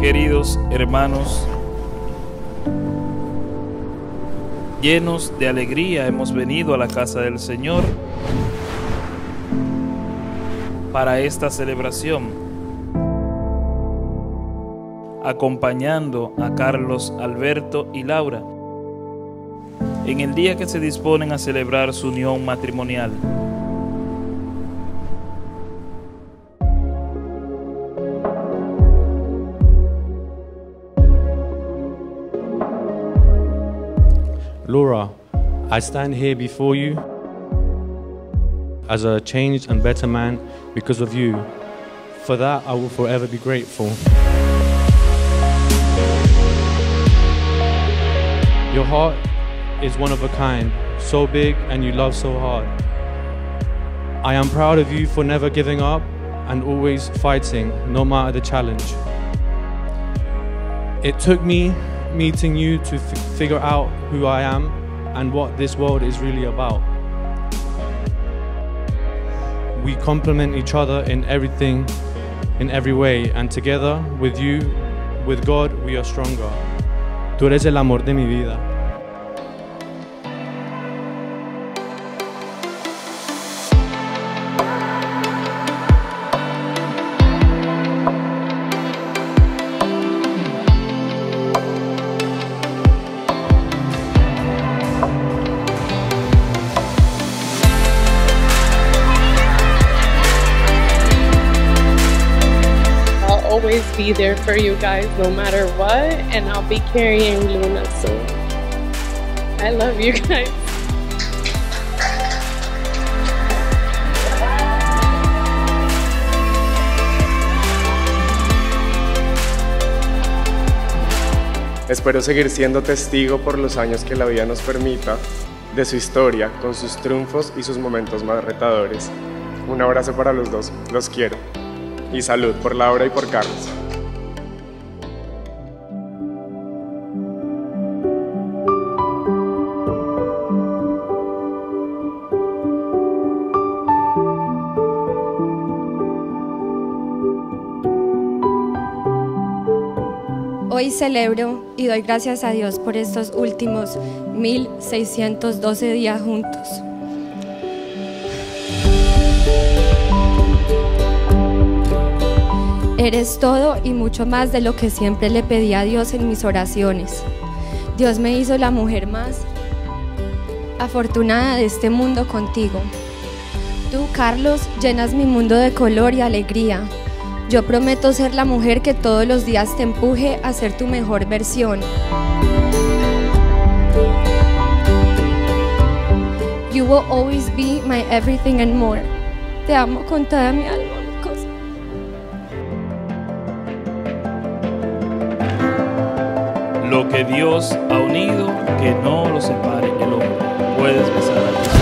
Queridos hermanos, llenos de alegría hemos venido a la casa del Señor para esta celebración, acompañando a Carlos, Alberto y Laura en el día que se disponen a celebrar su unión matrimonial. Laura, I stand here before you as a changed and better man because of you. For that, I will forever be grateful. Your heart is one of a kind, so big and you love so hard. I am proud of you for never giving up and always fighting, no matter the challenge. It took me meeting you to figure out who I am and what this world is really about. We complement each other in everything, in every way, and together with you, with God, we are stronger. Tú eres el amor de mi vida. Always be there for you guys no matter what, and I'll be carrying Luna soon. I love you guys. Espero seguir siendo testigo por los años que la vida nos permita de su historia, con sus triunfos y sus momentos más retadores. Un abrazo para los dos, los quiero. Y salud por Laura y por Carlos. Hoy celebro y doy gracias a Dios por estos últimos 1612 días juntos. Eres todo y mucho más de lo que siempre le pedí a Dios en mis oraciones. Dios me hizo la mujer más afortunada de este mundo contigo. Tú, Carlos, llenas mi mundo de color y alegría. Yo prometo ser la mujer que todos los días te empuje a ser tu mejor versión. You will always be my everything and more. Te amo con toda mi alma, Lo que Dios ha unido, que no lo separe el hombre. Puedes besar a